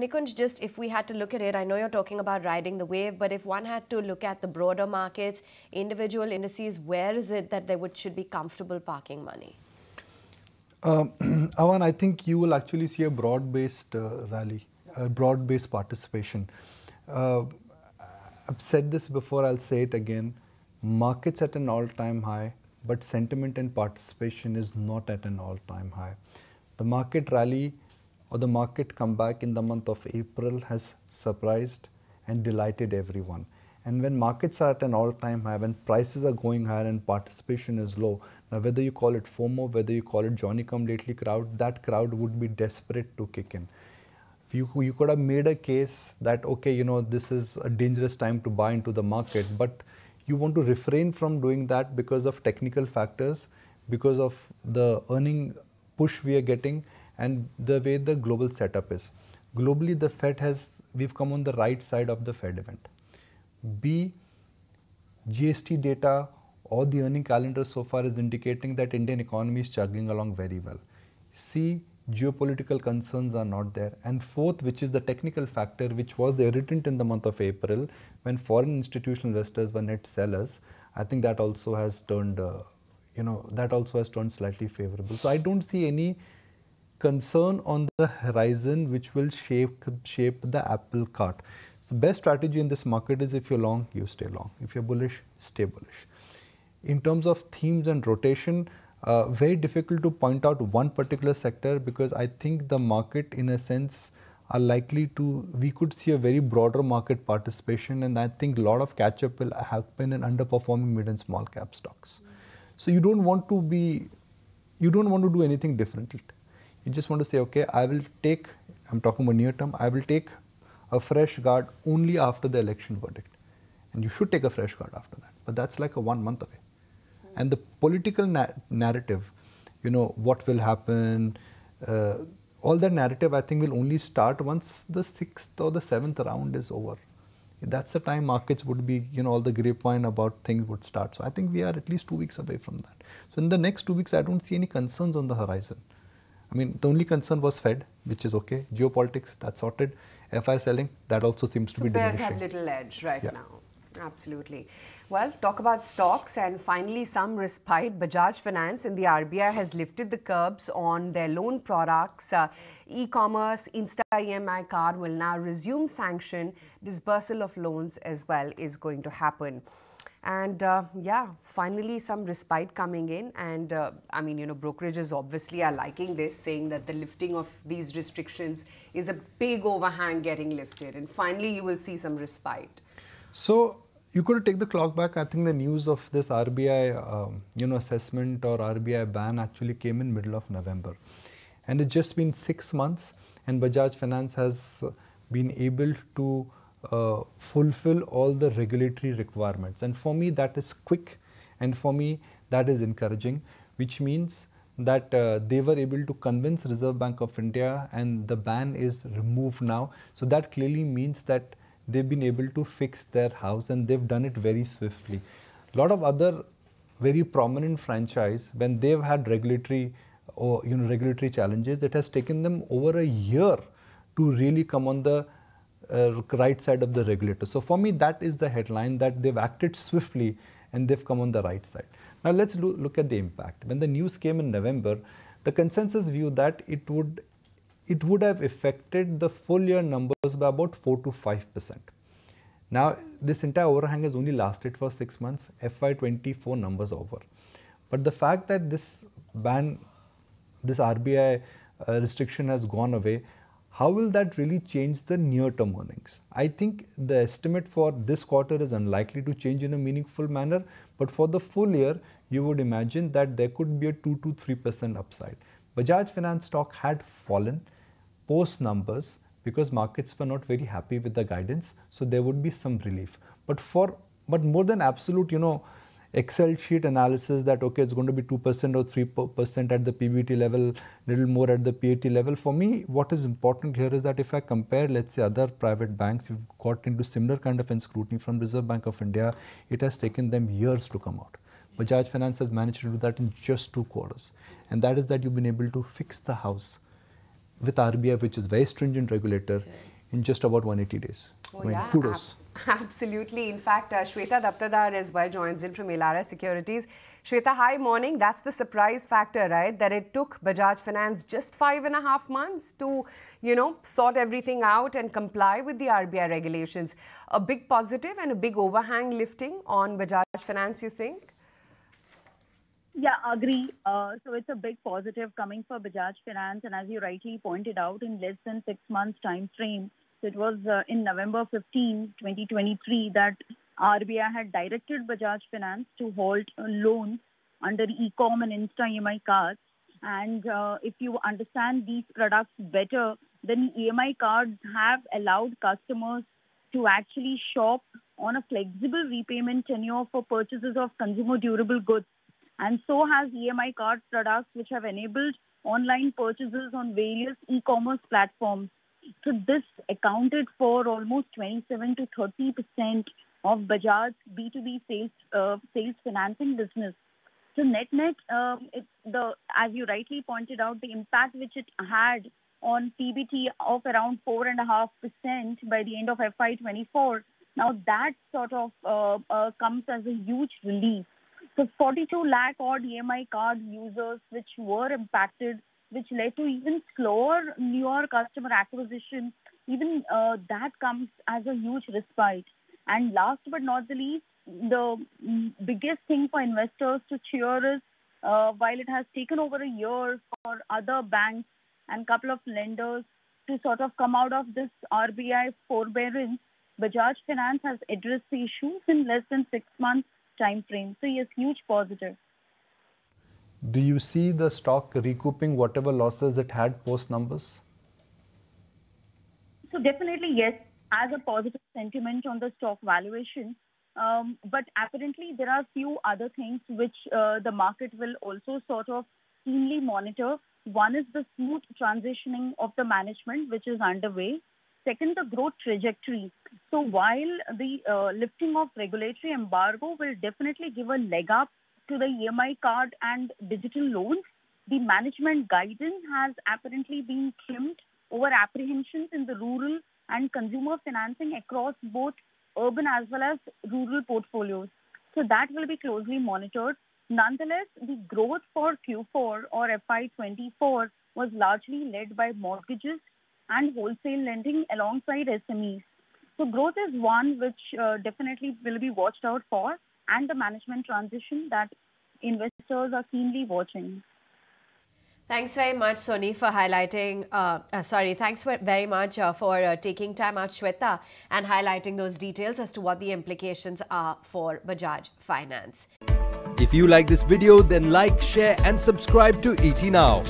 Nikunj, just if we had to look at it, I know you're talking about riding the wave, but if one had to look at the broader markets, individual indices, where is it that they would should be comfortable parking money? Um, Avan, I think you will actually see a broad-based uh, rally, a broad-based participation. Uh, I've said this before, I'll say it again. Markets at an all-time high, but sentiment and participation is not at an all-time high. The market rally or the market comeback in the month of April has surprised and delighted everyone. And when markets are at an all-time high, when prices are going higher and participation is low, now whether you call it FOMO, whether you call it Johnny come lately crowd, that crowd would be desperate to kick in. You, you could have made a case that, okay, you know, this is a dangerous time to buy into the market, but you want to refrain from doing that because of technical factors, because of the earning push we are getting, and the way the global setup is. Globally, the Fed has, we've come on the right side of the Fed event. B, GST data or the earning calendar so far is indicating that Indian economy is chugging along very well. C, geopolitical concerns are not there. And fourth, which is the technical factor, which was the irritant in the month of April, when foreign institutional investors were net sellers, I think that also has turned, uh, you know, that also has turned slightly favorable. So I don't see any concern on the horizon which will shape shape the apple cart. So best strategy in this market is if you're long, you stay long. If you're bullish, stay bullish. In terms of themes and rotation, uh, very difficult to point out one particular sector because I think the market in a sense are likely to, we could see a very broader market participation and I think a lot of catch up will happen in underperforming mid and small cap stocks. So you don't want to be, you don't want to do anything different. You just want to say, okay, I will take, I'm talking about near term, I will take a fresh guard only after the election verdict. And you should take a fresh guard after that. But that's like a one month away. And the political na narrative, you know, what will happen, uh, all that narrative I think will only start once the sixth or the seventh round is over. That's the time markets would be, you know, all the grapevine about things would start. So I think we are at least two weeks away from that. So in the next two weeks, I don't see any concerns on the horizon. I mean, the only concern was Fed, which is okay. Geopolitics, that's sorted. FI selling, that also seems to so be diminishing. have little edge right yeah. now. Absolutely. Well, talk about stocks and finally some respite. Bajaj Finance and the RBI has lifted the curbs on their loan products. Uh, E-commerce, Insta EMI card will now resume sanction. Disbursal of loans as well is going to happen. And uh, yeah, finally some respite coming in. And uh, I mean, you know, brokerages obviously are liking this, saying that the lifting of these restrictions is a big overhang getting lifted. And finally, you will see some respite. So you could take the clock back. I think the news of this RBI, um, you know, assessment or RBI ban actually came in middle of November. And it's just been six months and Bajaj Finance has been able to uh, fulfill all the regulatory requirements. And for me, that is quick. And for me, that is encouraging, which means that uh, they were able to convince Reserve Bank of India and the ban is removed now. So that clearly means that they've been able to fix their house and they've done it very swiftly. A lot of other very prominent franchise, when they've had regulatory or you know regulatory challenges, it has taken them over a year to really come on the right side of the regulator. So for me, that is the headline that they've acted swiftly and they've come on the right side. Now let's do, look at the impact. When the news came in November, the consensus view that it would it would have affected the full year numbers by about 4 to 5 percent. Now this entire overhang has only lasted for 6 months, FY24 numbers over. But the fact that this ban, this RBI uh, restriction has gone away how will that really change the near-term earnings? I think the estimate for this quarter is unlikely to change in a meaningful manner, but for the full year, you would imagine that there could be a 2 to 3% upside. Bajaj Finance stock had fallen post numbers because markets were not very happy with the guidance, so there would be some relief. But for but more than absolute, you know, Excel sheet analysis that okay it's going to be 2% or 3% at the PBT level, little more at the PAT level. For me, what is important here is that if I compare let's say other private banks who've got into similar kind of scrutiny from Reserve Bank of India, it has taken them years to come out. Bajaj Finance has managed to do that in just two quarters. And that is that you've been able to fix the house. with RBI, which is very stringent regulator, in just about 180 days. Oh, I mean, yeah, kudos. ab- absolutely. In fact, uh, Shweta Daptardar as well joins in from Elara Securities. Shweta, hi, morning. That's the surprise factor, right? That it took Bajaj Finance just five and a half months to, you know, sort everything out and comply with the RBI regulations. A big positive and a big overhang lifting on Bajaj Finance, you think? Yeah, agree. Uh, so it's a big positive coming for Bajaj Finance, and as you rightly pointed out, in less than six months time frame, so it was uh, in November 15, 2023, that RBI had directed Bajaj Finance to halt loans under e-com and Insta EMI cards. And uh, if you understand these products better, then EMI cards have allowed customers to actually shop on a flexible repayment tenure for purchases of consumer durable goods. And so has EMI card products, which have enabled online purchases on various e-commerce platforms. So this accounted for almost 27 to 30 percent of Bajaj's B2B sales uh, sales financing business. So net net, um, it's the as you rightly pointed out, the impact which it had on PBT of around four and a half percent by the end of FY24. Now that sort of uh, uh, comes as a huge relief. So 42 lakh odd EMI card users which were impacted, which led to even slower newer customer acquisition. Even uh, that comes as a huge respite. And last but not the least, the biggest thing for investors to cheer is uh, while it has taken over a year for other banks and couple of lenders to sort of come out of this RBI forbearance, Bajaj Finance has addressed the issues in less than six months time frame. So yes, huge positive. Do you see the stock recouping whatever losses it had post numbers? So definitely yes, as a positive sentiment on the stock valuation. Um, but apparently there are few other things which uh, the market will also sort of keenly monitor. One is the smooth transitioning of the management, which is underway. Second, the growth trajectory. So while the uh, lifting of regulatory embargo will definitely give a leg up to the EMI card and digital loans, the management guidance has apparently been trimmed over apprehensions in the rural and consumer financing across both urban as well as rural portfolios. So that will be closely monitored. Nonetheless, the growth for Q4 or FY24 was largely led by mortgages and wholesale lending alongside SMEs. So growth is one which uh, definitely will be watched out for and the management transition that investors are keenly watching. Thanks very much, Soni, for highlighting. Uh, uh, sorry, thanks for, very much uh, for uh, taking time out, Shweta, and highlighting those details as to what the implications are for Bajaj Finance. If you like this video, then like, share, and subscribe to ET Now.